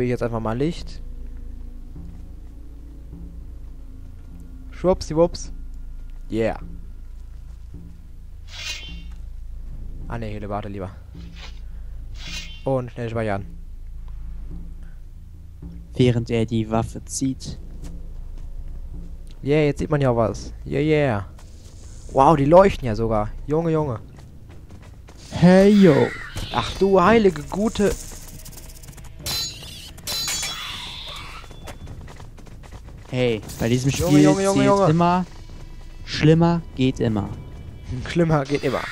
Probiere ich jetzt einfach mal Licht. Schwuppsiwupps. Yeah. Ah ne, Hele, warte lieber. Und schnell speichern. Während er die Waffe zieht. Yeah, jetzt sieht man ja was. Yeah, yeah. Wow, die leuchten ja sogar. Junge, Junge. Hey yo. Ach du heilige gute. Hey, bei diesem Junge, Spiel Junge, Junge, zählt Junge. immer. Schlimmer geht immer. Schlimmer geht immer.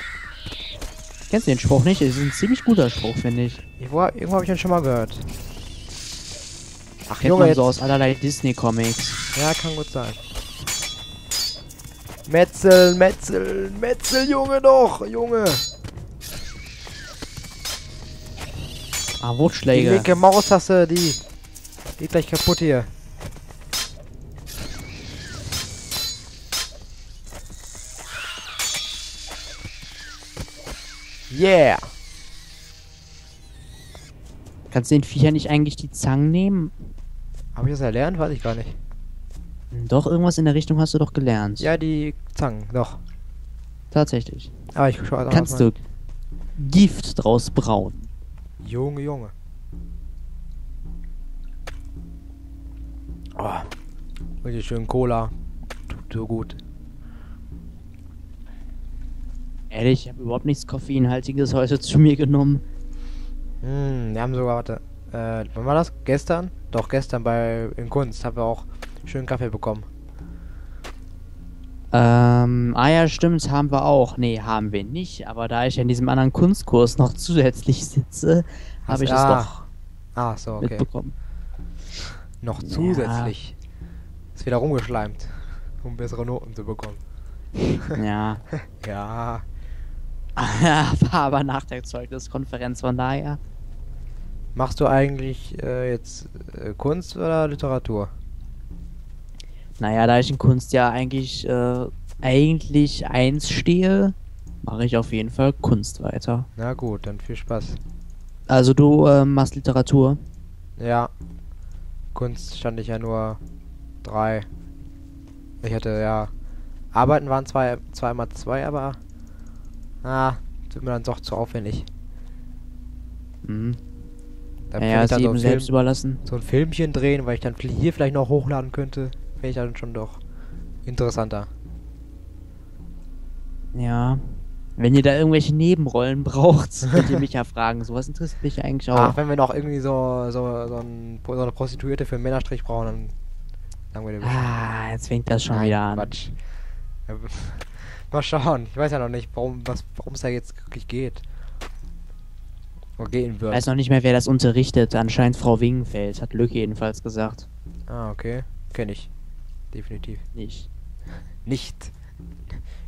Kennst du den Spruch nicht? Das ist ein ziemlich guter Spruch, finde ich. Irgendwo, irgendwo habe ich den schon mal gehört. Ach Junge, man so aus allerlei Disney-Comics. Ja, kann gut sein. Metzel, Metzel, Metzel, Junge doch, Junge. Ah, Die Wuchtschläge. linke Maustaste, die geht gleich kaputt hier. Yeah. Kannst du den Viecher nicht eigentlich die Zangen nehmen? Habe ich das erlernt? Weiß ich gar nicht. Doch, irgendwas in der Richtung hast du doch gelernt. Ja, die Zangen, doch. Tatsächlich. Aber ich schau also Kannst du Gift draus brauen. Junge, Junge. Oh. Richtig schön Cola. Tut so gut. Ehrlich, ich habe überhaupt nichts Koffeinhaltiges heute zu mir genommen. Hm, wir haben sogar, warte. Äh, wann war das? Gestern? Doch, gestern bei in Kunst haben wir auch schönen Kaffee bekommen. Ähm, ah ja, stimmt, haben wir auch. Nee, haben wir nicht. Aber da ich in diesem anderen Kunstkurs noch zusätzlich sitze, habe ich es ah. doch Ah, so, okay. mitbekommen. Noch Ja. zusätzlich. Ist wieder rumgeschleimt, um bessere Noten zu bekommen. ja. Ja. War aber nach der Zeugniskonferenz, von daher. Machst du eigentlich äh, jetzt äh, Kunst oder Literatur? Naja, da ich in Kunst ja eigentlich, äh, eigentlich eins stehe, mache ich auf jeden Fall Kunst weiter. Na gut, dann viel Spaß. Also du äh, machst Literatur. Ja. Kunst stand ich ja nur drei. Ich hatte ja. Arbeiten waren zwei, zweimal zwei, aber. Ah, tut mir dann doch zu aufwendig. Mhm. Dann ich ist dann so selbst Film, überlassen. so ein Filmchen drehen, weil ich dann hier vielleicht noch hochladen könnte. Finde ich dann schon doch interessanter. Ja. Wenn ihr da irgendwelche Nebenrollen braucht, könnt ihr mich ja fragen. Sowas interessiert mich eigentlich auch. Ach, wenn wir noch irgendwie so, so, so, ein, so eine Prostituierte für einen Männerstrich brauchen, dann sagen wir dir. Ah, jetzt fängt das schon Nein, wieder an. Quatsch. Mal schauen. Ich weiß ja noch nicht, warum was warum es da jetzt wirklich geht. Oder gehen Ich wird. weiß noch nicht mehr, wer das unterrichtet. Anscheinend Frau Wingenfeld, hat Lücke jedenfalls gesagt. ah, okay. Kenn ich. Definitiv. Nicht. Nicht.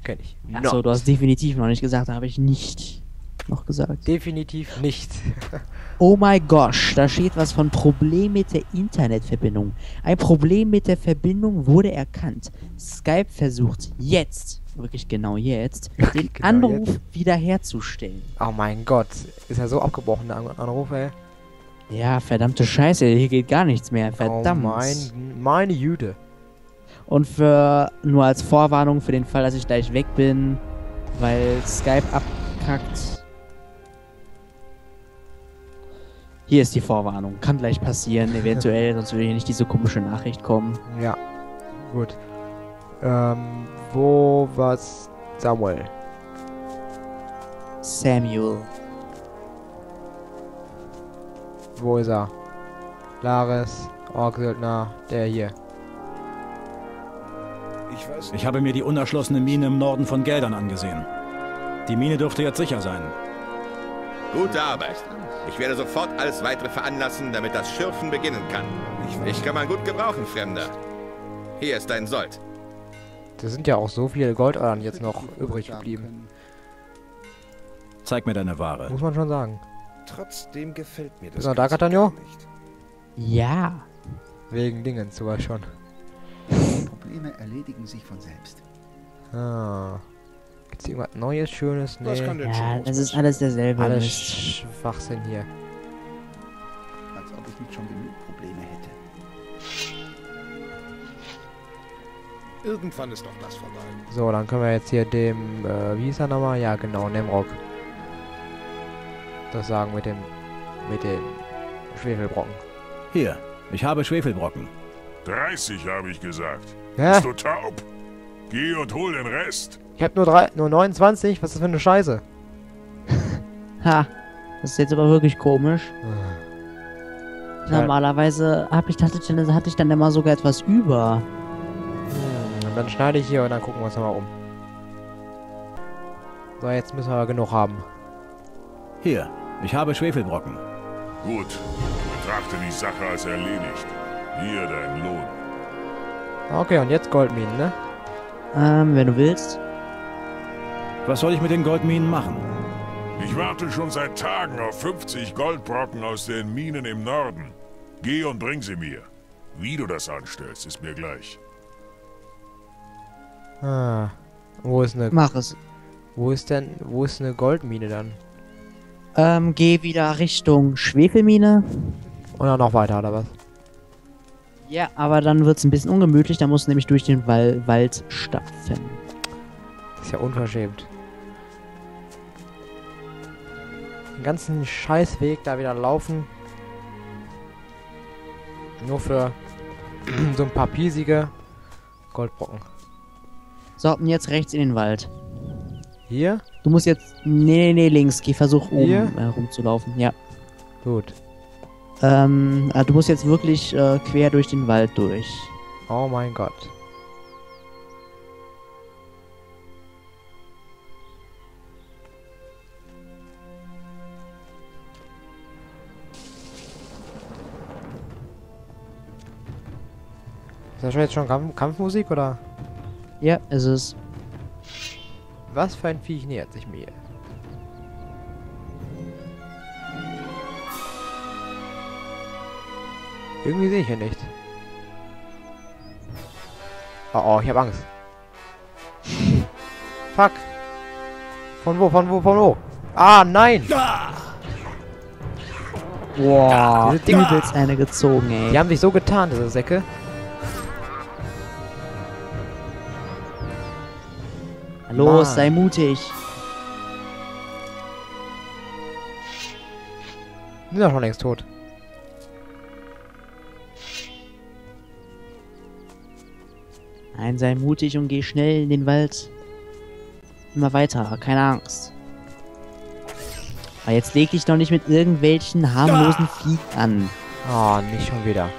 Kenn ich. Achso, du hast definitiv noch nicht gesagt, habe ich nicht noch gesagt. Definitiv nicht. Oh mein gosh, da steht was von Problem mit der Internetverbindung. Ein Problem mit der Verbindung wurde erkannt. Skype versucht jetzt, wirklich genau jetzt, den Genau Anruf jetzt. wiederherzustellen. oh mein Gott. Ist ja so abgebrochen, der An- Anruf, ey. Ja, verdammte Scheiße, hier geht gar nichts mehr. Verdammt. Oh mein, meine Jüde. Und für nur als Vorwarnung für den Fall, dass ich gleich weg bin, weil Skype abkackt. Hier ist die Vorwarnung. Kann gleich passieren, eventuell, sonst würde hier nicht diese komische Nachricht kommen. Ja. Gut. Ähm, wo war's Samuel? Samuel. Wo ist er? Laris, Orksöldner, der hier. Ich weiß Ich habe mir die unerschlossene Mine im Norden von Geldern angesehen. Die Mine dürfte jetzt sicher sein. Gute Arbeit. Ich werde sofort alles weitere veranlassen, damit das Schürfen beginnen kann. Ich kann man gut gebrauchen, Fremder. Hier ist dein Sold. Da sind ja auch so viele Goldadern jetzt noch übrig geblieben. Zeig mir deine Ware. Muss man schon sagen. Trotzdem gefällt mir das. Bist du noch da, Catania? Ja. Wegen Dingens sogar schon. Probleme erledigen sich von selbst. Ah. Gibt's hier irgendwas Neues, Schönes? Das Nee. kann der Ja, das ist alles derselbe. Alles Mist. Schwachsinn hier. Als als ob ich nicht schon genug Probleme hätte. Irgendwann ist doch das vorbei. So, dann können wir jetzt hier dem, äh, wie hieß er nochmal? Ja, genau, Nemrock. Das sagen mit dem, mit dem Schwefelbrocken. Hier, ich habe Schwefelbrocken. 30 habe ich gesagt. Hä? Bist du taub? Geh und hol den Rest. Ich hab nur drei, nur 29? Was ist das für eine Scheiße? Ha, das ist jetzt aber wirklich komisch. Ja. Normalerweise hab ich, hatte, ich dann, hatte ich dann immer sogar etwas über. Hm, und dann schneide ich hier und dann gucken wir uns nochmal um. So, jetzt müssen wir aber genug haben. Hier, ich habe Schwefelbrocken. Gut. Betrachte die Sache als erledigt. Hier dein Lohn. Okay, und jetzt Goldminen, ne? Ähm, wenn du willst. Was soll ich mit den Goldminen machen? Ich warte schon seit Tagen auf 50 Goldbrocken aus den Minen im Norden. Geh und bring sie mir. Wie du das anstellst, ist mir gleich. Ah. Wo ist eine, Mach es. wo ist denn, wo ist eine Goldmine dann? Ähm, geh wieder Richtung Schwefelmine. Und dann noch weiter, oder was? Ja, aber dann wird's ein bisschen ungemütlich. Da musst du nämlich durch den Wal Wald stapfen. Ist ja unverschämt. Den ganzen Scheißweg da wieder laufen. Nur für so ein paar piesige Goldbrocken. So, und jetzt rechts in den Wald. Hier? Du musst jetzt. Nee, nee, nee, links. Geh, versuch oben Hier? äh, rumzulaufen. Ja. Gut. Ähm, äh, du musst jetzt wirklich äh, quer durch den Wald durch. Oh mein Gott. Ist das schon jetzt schon Kampf Kampfmusik oder? Ja, ist es. Was für ein Viech nähert sich mir? Irgendwie sehe ich hier nicht. Oh, oh, ich habe Angst. Fuck. Von wo, von wo, von wo? Ah, nein! Boah, diese Dinger- übelst eine gezogen, ey. Die haben sich so getan, diese Säcke. Los, Mann. sei mutig. Die sind doch schon längst tot. Nein, sei mutig und geh schnell in den Wald. Immer weiter, keine Angst. Aber jetzt leg dich doch nicht mit irgendwelchen harmlosen Vieh an. Oh, nicht schon wieder.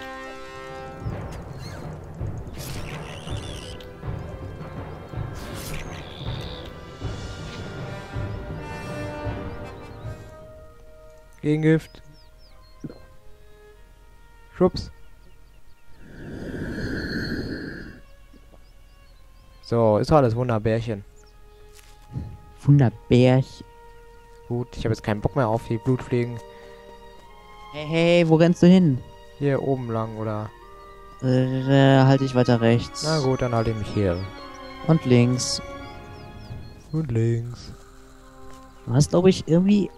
Gegengift. Schubs. So, ist doch alles Wunderbärchen. Wunderbärch. Gut, ich habe jetzt keinen Bock mehr auf die Blutfliegen. Hey, hey, wo rennst du hin? Hier oben lang, oder? Äh, halte ich weiter rechts. Na gut, dann halte ich mich hier. Und links. Und links. Du hast, glaube ich, irgendwie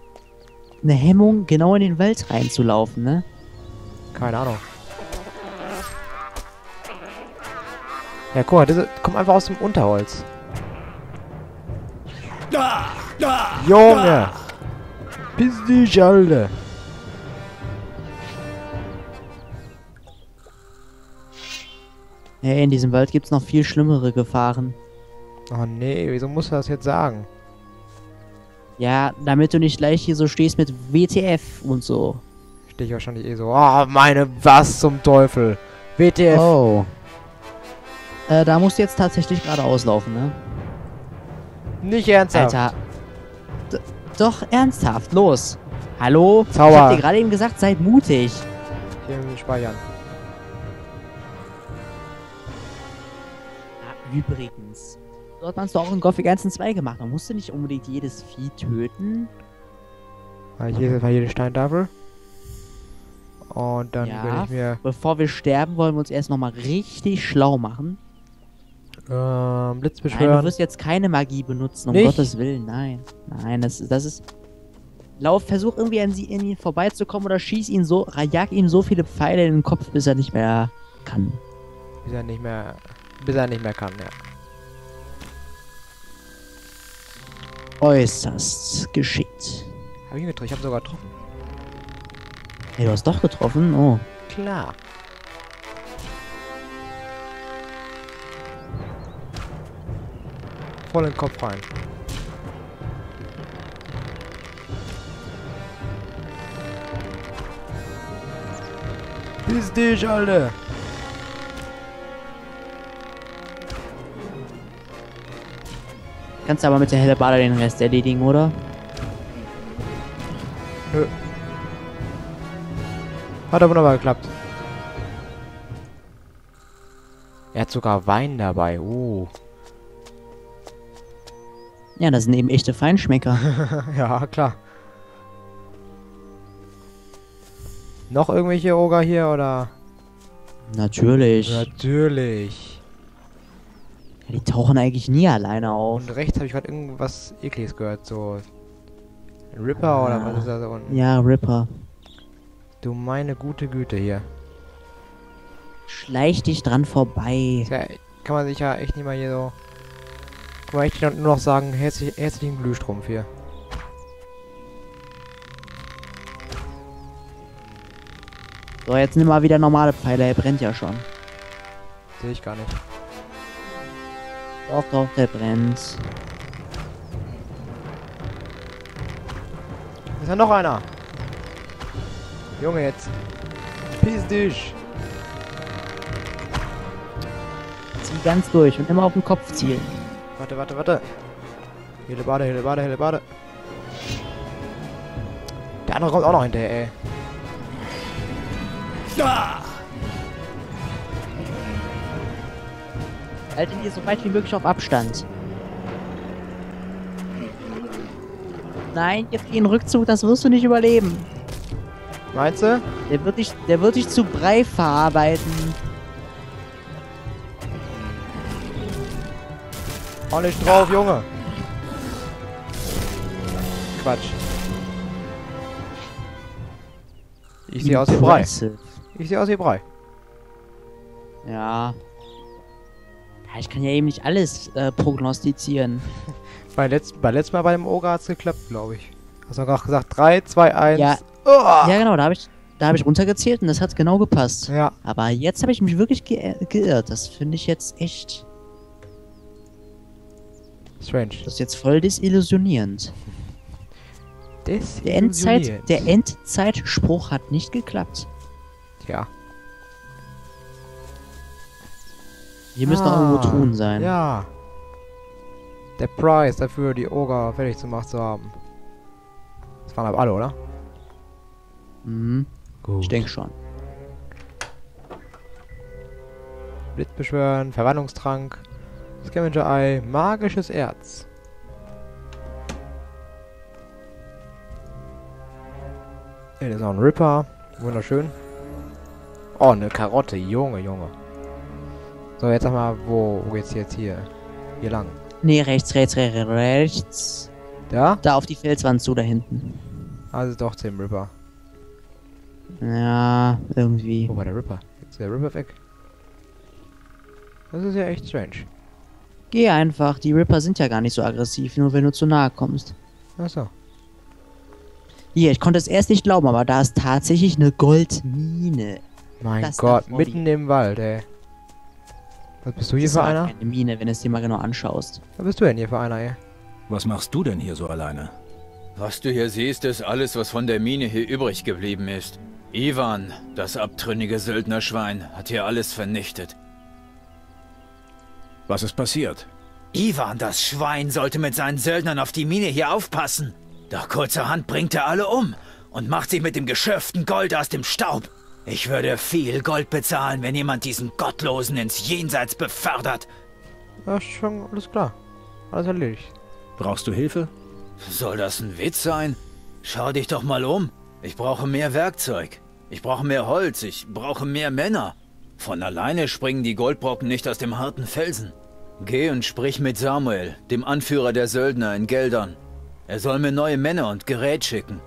eine Hemmung, genau in den Wald reinzulaufen, ne? Keine Ahnung. Ja, guck mal, diese kommt einfach aus dem Unterholz. Junge! Piss dich, Alter! Hey, in diesem Wald gibt's noch viel schlimmere Gefahren. Oh nee, wieso musst du das jetzt sagen? Ja, damit du nicht gleich hier so stehst mit WTF und so. Stehe ich wahrscheinlich eh so. Oh, meine, was zum Teufel? WTF. Oh. Äh, da musst du jetzt tatsächlich geradeaus laufen, ne? Nicht ernsthaft. Alter. D doch, ernsthaft, los. Hallo? Zauber. Ich hab dir gerade eben gesagt, seid mutig. Hier speichern. Ah, übrigens. Dort hast du auch in Gothic 1 und 2 gemacht. Man musste nicht unbedingt jedes Vieh töten. Weil ist mal jede Steintafel. Und dann Ja. will ich mir Bevor wir sterben, wollen wir uns erst nochmal richtig schlau machen. ähm, Blitz Nein, du wirst jetzt keine Magie benutzen, um Nicht? Gottes Willen. Nein. Nein, das, das ist. Lauf, versuch irgendwie an, sie, an ihn vorbeizukommen oder schieß ihn so, jag ihm so viele Pfeile in den Kopf, bis er nicht mehr kann. Bis er nicht mehr, bis er nicht mehr kann, ja. Äußerst geschickt. Hab ich ihn getroffen? Ich hab sogar getroffen. Hey, du hast doch getroffen? Oh. Klar. Voll in den Kopf rein. Piss dich, Alter! Kannst aber mit der Hellebarde den Rest erledigen, oder? Nö. Hat aber wunderbar geklappt. Er hat sogar Wein dabei. Uh. Ja, das sind eben echte Feinschmecker. ja, klar. Noch irgendwelche Oger hier oder? Natürlich. Natürlich. Ja, die tauchen eigentlich nie alleine auf. Und rechts habe ich gerade irgendwas ekliges gehört, so Ripper oder Ah. was ist das da unten? Ja, Ripper. Du meine gute Güte hier. Schleich dich dran vorbei. Ja, kann man sich ja echt nicht mal hier so. Kann man echt nur noch sagen, herzlich, herzlichen Glühstrumpf hier. So, jetzt nimm mal wieder normale Pfeile, er brennt ja schon. Sehe ich gar nicht. Doch, doch, der brennt. Ist ja noch einer. Junge jetzt. Piss dich. Zieh ganz durch und immer auf den Kopf zielen. Warte, warte, warte. Hele Bade, hele Bade, hele Bade. Der andere kommt auch noch hinterher, ey. Haltet ihr so weit wie möglich auf Abstand. Nein, jetzt geh in Rückzug, das wirst du nicht überleben. Meinst du? Der wird dich, der wird dich zu Brei verarbeiten. Hau nicht drauf, Junge. Quatsch. Ich sehe aus wie Brei. Ich sehe aus wie Brei. Ja. Ja, Ich kann ja eben nicht alles äh, prognostizieren. Bei, letzt, bei letztem Mal bei dem Oger hat's geklappt, glaube ich. Hast du gerade gesagt? 3, 2, 1. Ja. Oh! Ja, genau, da habe ich, da hab ich runtergezählt und das hat genau gepasst. Ja. Aber jetzt habe ich mich wirklich ge geirrt. Das finde ich jetzt echt. Strange. Das ist jetzt voll desillusionierend. Der, Endzeit, der Endzeitspruch hat nicht geklappt. Ja. Hier müssen noch irgendwo Truhen sein. Ah, Ja. Der Preis dafür, die Oger fertig gemacht zu haben. Das waren aber alle, oder? Mhm, Gut. ich denke schon. Blitz beschwören, Verwandlungstrank, Scavenger Eye, magisches Erz. Hier ist auch ein Ripper. Wunderschön. Oh, eine Karotte. Junge, Junge. So, jetzt sag mal, wo, wo geht's jetzt hier? Hier lang. Nee, rechts, rechts, rechts, rechts. Da? Da auf die Felswand zu, da hinten. Also doch 10 Ripper. Ja, irgendwie. Wo war der Ripper? Jetzt ist der Ripper weg. Das ist ja echt strange. Geh einfach, die Ripper sind ja gar nicht so aggressiv, nur wenn du zu nahe kommst. Achso. Hier, ich konnte es erst nicht glauben, aber da ist tatsächlich eine Goldmine. Mein Das Gott, mitten im Wald, ey. Was bist du hier Das für war einer? keine Mine, wenn du es dir mal genau anschaust. Was bist du denn hier für einer, ey? Was machst du denn hier so alleine? Was du hier siehst, ist alles, was von der Mine hier übrig geblieben ist. Ivan, das abtrünnige Söldnerschwein, hat hier alles vernichtet. Was ist passiert? Ivan, das Schwein, sollte mit seinen Söldnern auf die Mine hier aufpassen. Doch kurzerhand bringt er alle um und macht sie mit dem geschürften Gold aus dem Staub. Ich würde viel Gold bezahlen, wenn jemand diesen Gottlosen ins Jenseits befördert. Ja, schon alles klar. Alles erledigt. Brauchst du Hilfe? Soll das ein Witz sein? Schau dich doch mal um. Ich brauche mehr Werkzeug. Ich brauche mehr Holz. Ich brauche mehr Männer. Von alleine springen die Goldbrocken nicht aus dem harten Felsen. Geh und sprich mit Samuel, dem Anführer der Söldner in Geldern. Er soll mir neue Männer und Gerät schicken.